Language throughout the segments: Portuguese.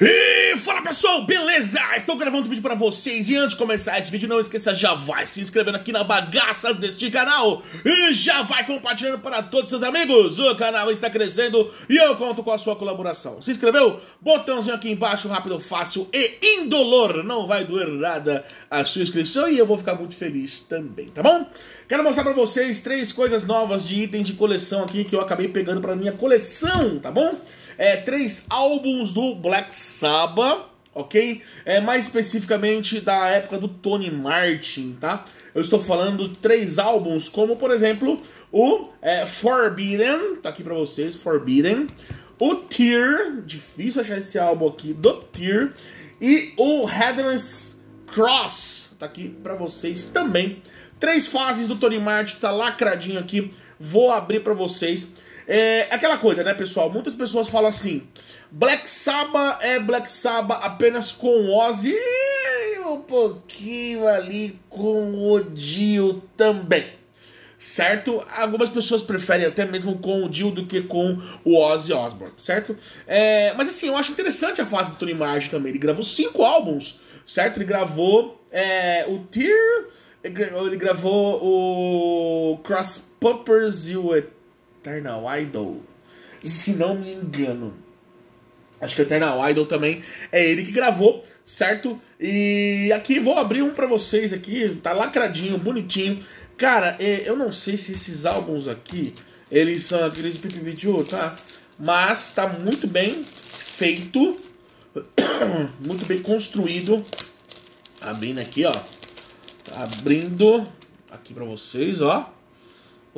E fala pessoal, beleza? Estou gravando um vídeo para vocês e antes de começar esse vídeo não esqueça, já vai se inscrevendo aqui na bagaça deste canal e já vai compartilhando para todos seus amigos. O canal está crescendo e eu conto com a sua colaboração. Se inscreveu? Botãozinho aqui embaixo, rápido, fácil e indolor. Não vai doer nada a sua inscrição e eu vou ficar muito feliz também, tá bom? Quero mostrar para vocês três coisas novas de itens de coleção aqui que eu acabei pegando para minha coleção, tá bom? É, três álbuns do Black Sabbath, ok? É, mais especificamente da época do Tony Martin, tá? Eu estou falando de três álbuns, como por exemplo o é, Forbidden, tá aqui pra vocês, Forbidden, o Tear, difícil achar esse álbum aqui, do Tear, e o Headless Cross, tá aqui pra vocês também. Três fases do Tony Martin, tá lacradinho aqui, vou abrir pra vocês. É aquela coisa, né, pessoal? Muitas pessoas falam assim: Black Sabbath é Black Sabbath apenas com Ozzy e um pouquinho ali com o Dio também. Certo? Algumas pessoas preferem até mesmo com o Dio do que com o Ozzy Osbourne, certo? É, mas assim, eu acho interessante a fase do Tony Martin também. Ele gravou cinco álbuns, certo? Ele gravou é, o Tear, ele gravou o Cross Puppers e o Eternal Idol. Se não me engano. Acho que o Eternal Idol também é ele que gravou, certo? E aqui vou abrir um para vocês aqui, tá lacradinho, bonitinho. Cara, é, eu não sei se esses álbuns aqui, eles são aqueles Pipi Video, tá? Mas tá muito bem feito, muito bem construído. Abrindo aqui, ó. Abrindo aqui para vocês, ó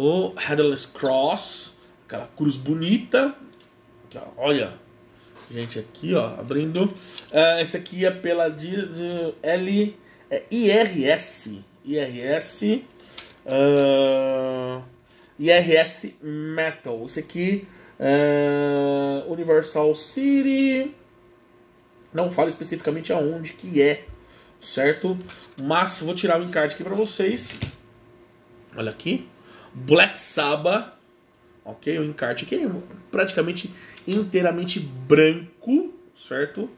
o Headless Cross, aquela cruz bonita. Aqui, ó, olha, gente, aqui ó, abrindo. Uh, esse aqui é pela de, de L, é IRS, IRS, uh, IRS Metal. Esse aqui uh, Universal City. Não fala especificamente aonde que é, certo? Mas vou tirar o encarte aqui para vocês. Olha aqui. Black Sabbath, ok? O encarte aqui é praticamente inteiramente branco, certo?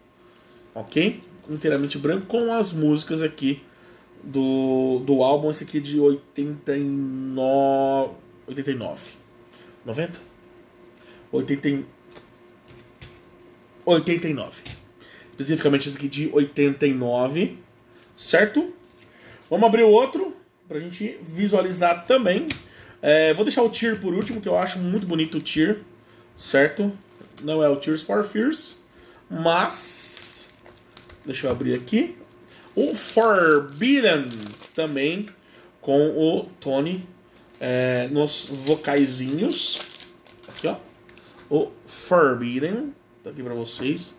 Ok? Inteiramente branco com as músicas aqui do, do álbum, esse aqui de 89. 89. 90? 80, 89. Especificamente esse aqui de 89, certo? Vamos abrir o outro pra gente visualizar também. É, vou deixar o Tier por último, que eu acho muito bonito o Tier, certo? Não é o Tears for Fears, mas... Deixa eu abrir aqui. O Forbidden também, com o Tony é, nos vocaizinhos. Aqui, ó. O Forbidden, tá aqui pra vocês.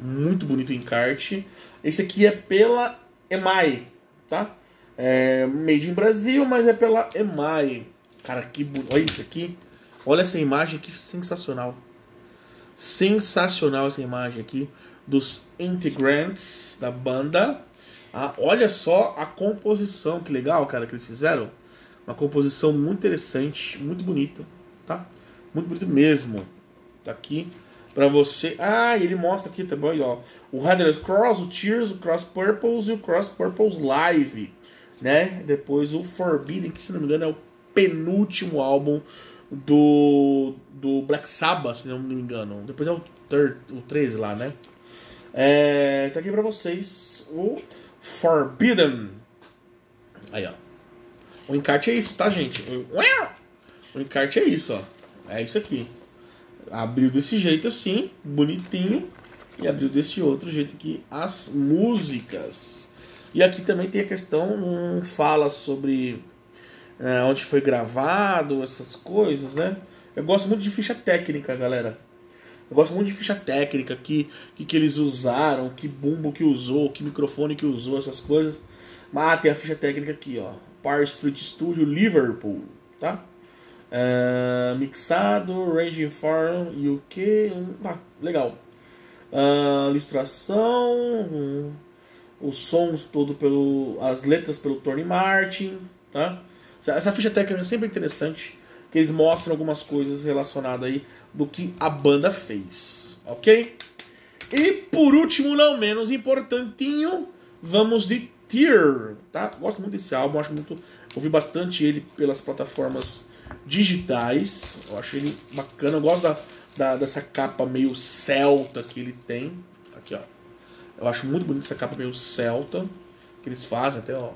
Muito bonito o encarte. Esse aqui é pela EMAI, tá? É made in Brasil, mas é pela EMAI. Cara, que bonito. Olha isso aqui. Olha essa imagem que sensacional. Sensacional essa imagem aqui dos integrantes da banda. Ah, olha só a composição, que legal, cara, que eles fizeram. Uma composição muito interessante, muito bonita, tá? Muito bonito mesmo. Tá aqui para você. Ah, ele mostra aqui também, ó, o Headless Cross, o Tears, o Cross Purples e o Cross Purples Live, né? Depois o Forbidden, que se não me engano é o penúltimo álbum do, do Black Sabbath, se não me engano. Depois é o, third, o 13 lá, né? É, tá aqui pra vocês o Forbidden. Aí, ó. O encarte é isso, tá, gente? O encarte é isso, ó. É isso aqui. Abriu desse jeito assim, bonitinho. E abriu desse outro jeito aqui as músicas. E aqui também tem a questão, um fala sobre é, onde foi gravado, essas coisas, né? Eu gosto muito de ficha técnica, galera. Eu gosto muito de ficha técnica, que, que, que eles usaram, que bumbo que usou, que microfone que usou, essas coisas. Mas ah, tem a ficha técnica aqui, ó. Power Street Studio Liverpool, tá? É, mixado, Raging Farm, UK. Ah, legal. Uh, ilustração, um, os sons todo pelo. as letras pelo Tony Martin, tá? Essa ficha técnica é sempre interessante, que eles mostram algumas coisas relacionadas aí do que a banda fez, ok? E por último, não menos importantinho, vamos de Tear, tá? Gosto muito desse álbum, acho muito. Ouvi bastante ele pelas plataformas digitais. Eu acho ele bacana. Eu gosto da, da, dessa capa meio celta que ele tem. Aqui, ó. Eu acho muito bonita essa capa meio celta que eles fazem, até ó,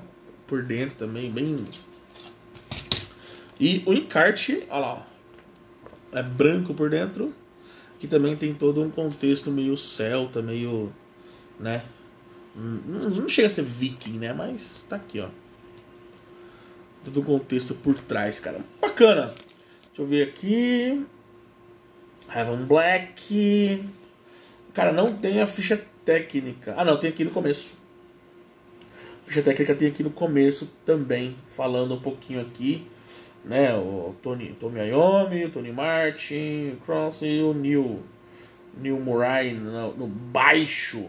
por dentro também, bem. E o encarte, olha lá, é branco por dentro, que também tem todo um contexto meio celta, meio, né? Não, não chega a ser viking, né? Mas tá aqui, ó. Todo o contexto por trás, cara. Bacana. Deixa eu ver aqui. Heaven Black. Cara, não tem a ficha técnica. Ah, não, tem aqui no começo. Ficha técnica tem aqui no começo também, falando um pouquinho aqui. Né, o Tony, Tommy Iommi, o Tony Martin, o Cross e o Neil, Neil Murray no, no baixo.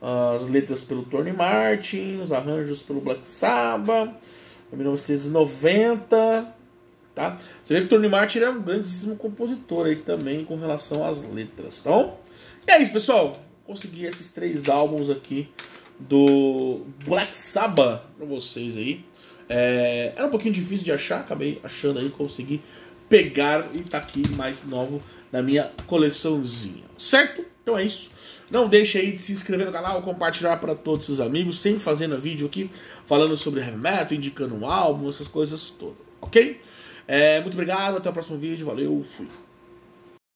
As letras pelo Tony Martin, os arranjos pelo Black Sabbath, 1990. Tá? Você vê que o Tony Martin é um grandíssimo compositor aí também com relação às letras, tá bom? E é isso, pessoal. Consegui esses três álbuns aqui do Black Sabbath para vocês aí. É, era um pouquinho difícil de achar, acabei achando aí, consegui pegar e tá aqui mais novo na minha coleçãozinha, certo? Então é isso. Não deixe aí de se inscrever no canal, compartilhar para todos os amigos, sempre fazendo vídeo aqui falando sobre heavy metal, indicando um álbum, essas coisas todas, ok? É, muito obrigado, até o próximo vídeo, valeu, fui.